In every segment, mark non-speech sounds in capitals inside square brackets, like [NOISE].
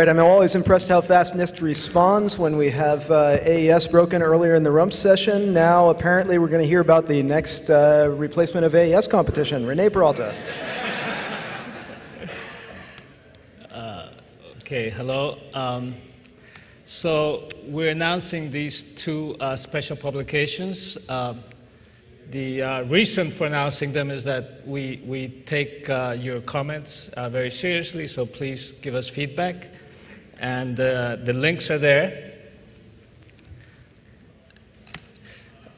right, I'm always impressed how fast NIST responds when we have uh, AES broken earlier in the rump session. Now, apparently, we're going to hear about the next uh, replacement of AES competition. Rene Peralta. [LAUGHS] Uh, okay, hello. Um, so, we're announcing these two uh, special publications. Uh, the uh, reason for announcing them is that we, we take uh, your comments very seriously, so please give us feedback. And uh, the links are there.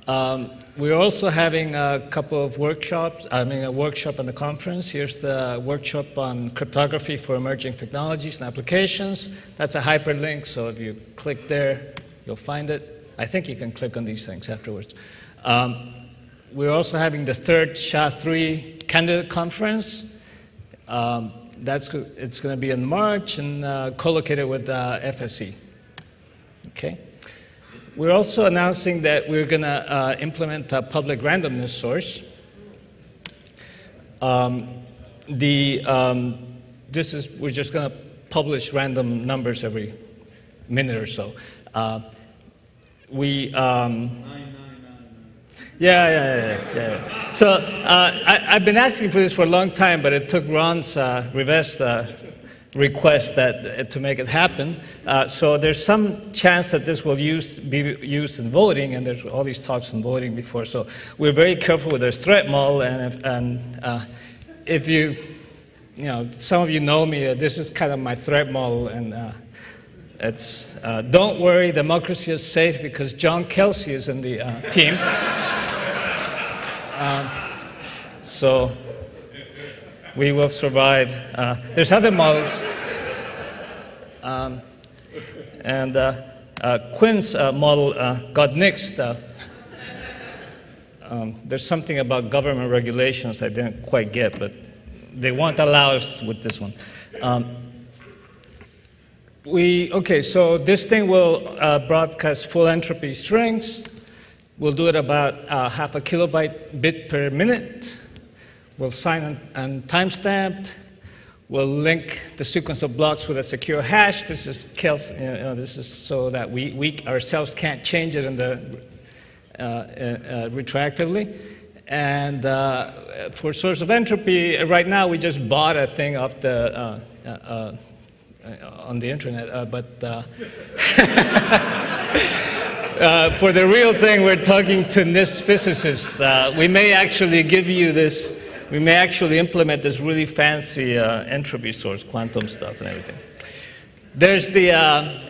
Um, we're also having a couple of workshops, I mean, a workshop and a conference. Here's the workshop on cryptography for emerging technologies and applications. That's a hyperlink, so if you click there, you'll find it. I think you can click on these things afterwards. Um, we're also having the third SHA-3 candidate conference. Um, that's, it's going to be in March and uh, co-located with uh, FSC. Okay. We're also announcing that we're going to uh, implement a public randomness source. Um, the, um, this is, we're just going to publish random numbers every minute or so. Uh, we, um, yeah, yeah, yeah, yeah. So uh, I, have been asking for this for a long time, but it took Ron's uh, Rivest uh, request that, uh, to make it happen. Uh, so there's some chance that this will use, be used in voting, and there's all these talks on voting before. So we're very careful with our threat model, and if, and, uh, if you, you know, some of you know me, this is kind of my threat model, and it's, don't worry, democracy is safe because John Kelsey is in the team. [LAUGHS] Um, so we will survive. Uh, there's other models. Um, and uh, uh, Quinn's uh, model uh, got nixed. Uh, um, there's something about government regulations I didn't quite get, but they won't allow us with this one. Um, we, okay, so this thing will broadcast full entropy strings. We'll do it about uh, half a kilobyte bit per minute. We'll sign and timestamp. We'll link the sequence of blocks with a secure hash. This is, you know, this is so that we, we ourselves can't change it in the, uh, uh, uh retroactively. And uh, for source of entropy, right now we just bought a thing off the uh, uh, on the internet, but [LAUGHS] uh, for the real thing, we're talking to NIST physicists. Uh, we may actually give you this, we may actually implement this really fancy uh, entropy source, quantum stuff and everything. There's the, uh,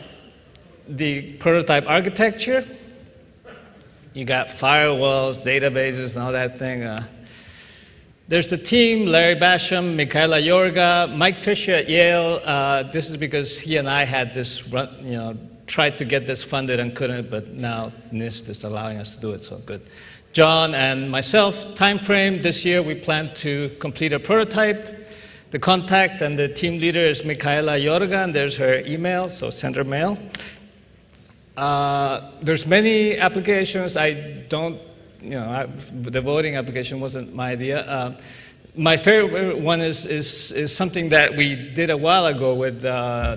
the prototype architecture. You got firewalls, databases, and all that thing. There's the team, Larry Bassham, Michaela Iorga, Mike Fischer at Yale. Uh, this is because he and I had this, you know, tried to get this funded and couldn't, but now NIST is allowing us to do it, so good. John and myself, time frame, this year we plan to complete a prototype. The contact and the team leader is Michaela Iorga, and there's her email, so send her mail. Uh, there's many applications. I don't, you know, I, the voting application wasn't my idea. Uh, my favorite one is, is, is something that we did a while ago with uh,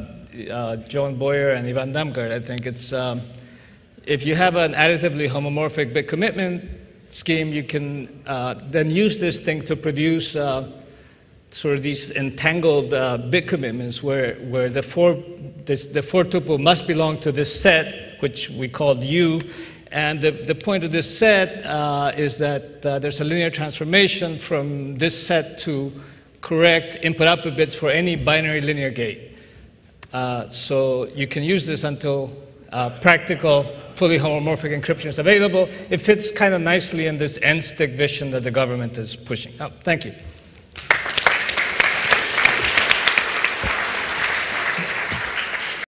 uh, Joan Boyar and Ivan Damgard. I think it's um, if you have an additively homomorphic bit commitment scheme, you can then use this thing to produce sort of these entangled uh, bit commitments where, where the, four, this, the four tuple must belong to this set, which we called U. And the, the point of this set uh, is that uh, there's a linear transformation from this set to correct input output bits for any binary linear gate. Uh, so you can use this until uh, practical fully homomorphic encryption is available. It fits kind of nicely in this NSTIC vision that the government is pushing. Oh, thank you.